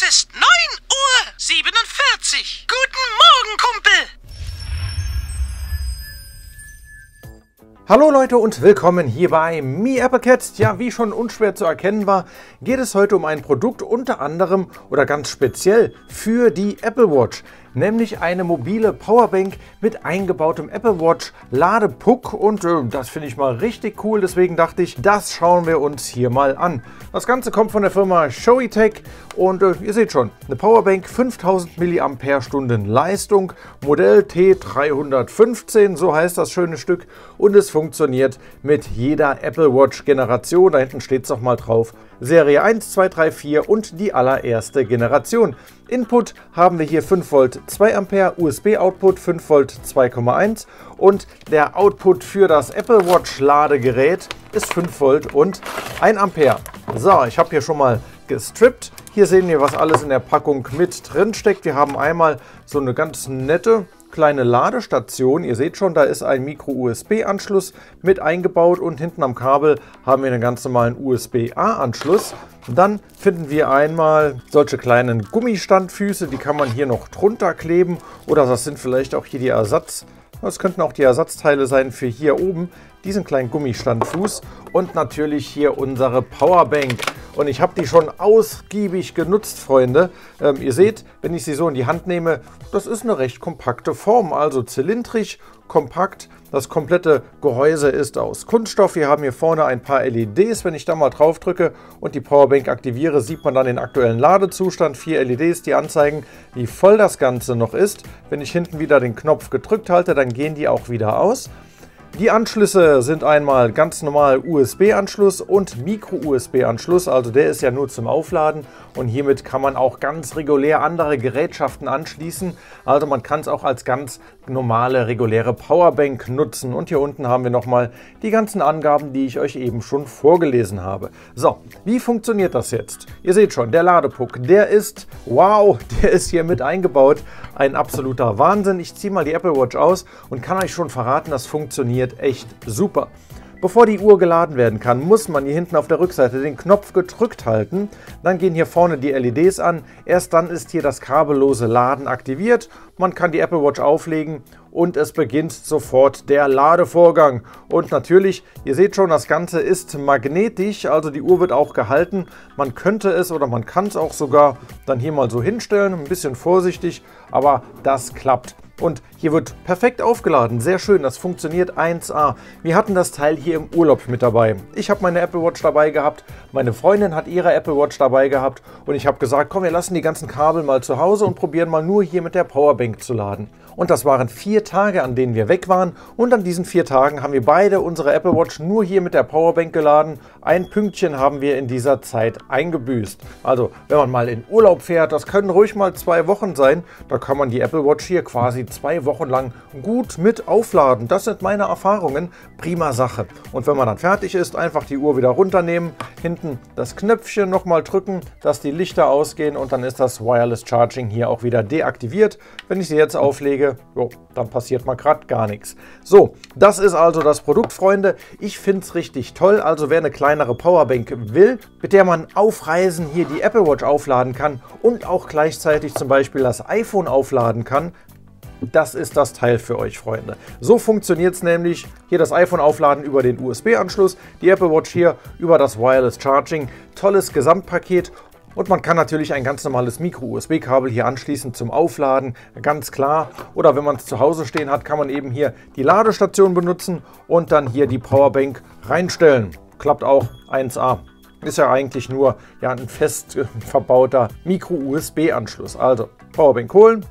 Es ist 9 Uhr 47. Guten Morgen, Kumpel. Hallo Leute und willkommen hier bei Me Applecats. Ja, wie schon unschwer zu erkennen war, geht es heute um ein Produkt unter anderem oder ganz speziell für die Apple Watch nämlich eine mobile Powerbank mit eingebautem Apple Watch Ladepuck und äh, das finde ich mal richtig cool, deswegen dachte ich, das schauen wir uns hier mal an. Das Ganze kommt von der Firma Showitech und äh, ihr seht schon, eine Powerbank 5000 mAh Leistung, Modell T315, so heißt das schöne Stück. Und es funktioniert mit jeder Apple Watch Generation, da hinten steht es noch mal drauf, Serie 1, 2, 3, 4 und die allererste Generation. Input haben wir hier 5 Volt 2 Ampere, USB-Output 5 Volt 2,1 und der Output für das Apple Watch Ladegerät ist 5 Volt und 1 Ampere. So, ich habe hier schon mal gestrippt. Hier sehen wir, was alles in der Packung mit drin steckt. Wir haben einmal so eine ganz nette kleine Ladestation. Ihr seht schon, da ist ein Micro-USB-Anschluss mit eingebaut und hinten am Kabel haben wir einen ganz normalen USB-A-Anschluss. Dann finden wir einmal solche kleinen Gummistandfüße, die kann man hier noch drunter kleben oder das sind vielleicht auch hier die Ersatz. Das könnten auch die Ersatzteile sein für hier oben, diesen kleinen Gummistandfuß und natürlich hier unsere Powerbank. Und ich habe die schon ausgiebig genutzt, Freunde. Ähm, ihr seht, wenn ich sie so in die Hand nehme, das ist eine recht kompakte Form, also zylindrisch, kompakt. Das komplette Gehäuse ist aus Kunststoff. Wir haben hier vorne ein paar LEDs. Wenn ich da mal drauf drücke und die Powerbank aktiviere, sieht man dann den aktuellen Ladezustand. Vier LEDs, die anzeigen, wie voll das Ganze noch ist. Wenn ich hinten wieder den Knopf gedrückt halte, dann gehen die auch wieder aus. Die Anschlüsse sind einmal ganz normal USB-Anschluss und Micro-USB-Anschluss, also der ist ja nur zum Aufladen und hiermit kann man auch ganz regulär andere Gerätschaften anschließen. Also man kann es auch als ganz normale, reguläre Powerbank nutzen. Und hier unten haben wir nochmal die ganzen Angaben, die ich euch eben schon vorgelesen habe. So, wie funktioniert das jetzt? Ihr seht schon, der Ladepuck, der ist, wow, der ist hier mit eingebaut. Ein absoluter Wahnsinn. Ich ziehe mal die Apple Watch aus und kann euch schon verraten, das funktioniert echt super. Bevor die Uhr geladen werden kann, muss man hier hinten auf der Rückseite den Knopf gedrückt halten. Dann gehen hier vorne die LEDs an. Erst dann ist hier das kabellose Laden aktiviert. Man kann die Apple Watch auflegen und es beginnt sofort der Ladevorgang. Und natürlich, ihr seht schon, das Ganze ist magnetisch, also die Uhr wird auch gehalten. Man könnte es oder man kann es auch sogar dann hier mal so hinstellen, ein bisschen vorsichtig, aber das klappt. Und hier wird perfekt aufgeladen. Sehr schön, das funktioniert 1A. Wir hatten das Teil hier im Urlaub mit dabei. Ich habe meine Apple Watch dabei gehabt, meine Freundin hat ihre Apple Watch dabei gehabt und ich habe gesagt, komm, wir lassen die ganzen Kabel mal zu Hause und probieren mal nur hier mit der Powerbank zu laden. Und das waren vier Tage, an denen wir weg waren. Und an diesen vier Tagen haben wir beide unsere Apple Watch nur hier mit der Powerbank geladen. Ein Pünktchen haben wir in dieser Zeit eingebüßt. Also, wenn man mal in Urlaub fährt, das können ruhig mal zwei Wochen sein, da kann man die Apple Watch hier quasi zwei Wochen lang gut mit aufladen. Das sind meine Erfahrungen. Prima Sache. Und wenn man dann fertig ist, einfach die Uhr wieder runternehmen, hinten das Knöpfchen nochmal drücken, dass die Lichter ausgehen und dann ist das Wireless Charging hier auch wieder deaktiviert. Wenn ich sie jetzt auflege, jo, dann passiert mal gerade gar nichts. So, das ist also das Produkt, Freunde. Ich finde es richtig toll. Also wer eine kleinere Powerbank will, mit der man auf Reisen hier die Apple Watch aufladen kann und auch gleichzeitig zum Beispiel das iPhone aufladen kann, das ist das Teil für euch, Freunde. So funktioniert es nämlich. Hier das iPhone aufladen über den USB-Anschluss, die Apple Watch hier über das Wireless Charging. Tolles Gesamtpaket und man kann natürlich ein ganz normales Micro-USB-Kabel hier anschließen zum Aufladen, ganz klar. Oder wenn man es zu Hause stehen hat, kann man eben hier die Ladestation benutzen und dann hier die Powerbank reinstellen. Klappt auch 1A. Ist ja eigentlich nur ja, ein fest verbauter Micro-USB-Anschluss. Also Powerbank holen,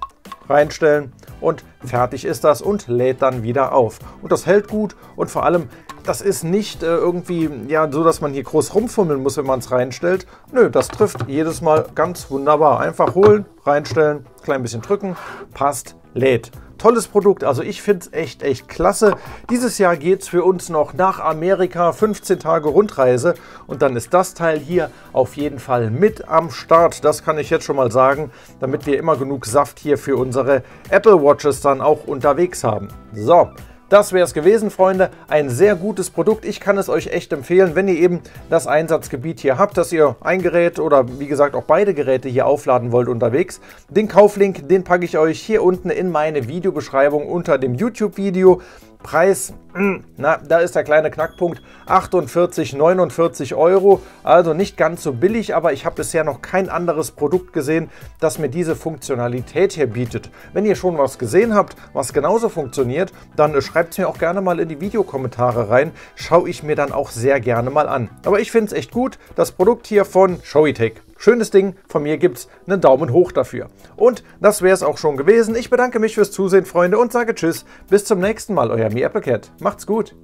reinstellen und fertig ist das und lädt dann wieder auf. Und das hält gut und vor allem das ist nicht äh, irgendwie ja, so, dass man hier groß rumfummeln muss, wenn man es reinstellt. Nö, das trifft jedes Mal ganz wunderbar. Einfach holen, reinstellen, klein bisschen drücken, passt, lädt. Tolles Produkt, also ich finde es echt, echt klasse. Dieses Jahr geht es für uns noch nach Amerika, 15 Tage Rundreise und dann ist das Teil hier auf jeden Fall mit am Start. Das kann ich jetzt schon mal sagen, damit wir immer genug Saft hier für unsere Apple Watches dann auch unterwegs haben. So, Das wäre es gewesen, Freunde. Ein sehr gutes Produkt. Ich kann es euch echt empfehlen, wenn ihr eben das Einsatzgebiet hier habt, dass ihr ein Gerät oder wie gesagt auch beide Geräte hier aufladen wollt unterwegs. Den Kauflink, den packe ich euch hier unten in meine Videobeschreibung unter dem YouTube-Video. Preis, hm, na, da ist der kleine Knackpunkt, 48, 49 Euro. Also nicht ganz so billig, aber ich habe bisher noch kein anderes Produkt gesehen, das mir diese Funktionalität hier bietet. Wenn ihr schon was gesehen habt, was genauso funktioniert, dann schreibt es mir auch gerne mal in die Videokommentare rein. Schaue ich mir dann auch sehr gerne mal an. Aber ich finde es echt gut, das Produkt hier von Showitech. Schönes Ding, von mir gibt es einen Daumen hoch dafür. Und das wäre es auch schon gewesen. Ich bedanke mich fürs Zusehen, Freunde, und sage Tschüss. Bis zum nächsten Mal, euer Mi Applecat. Macht's gut.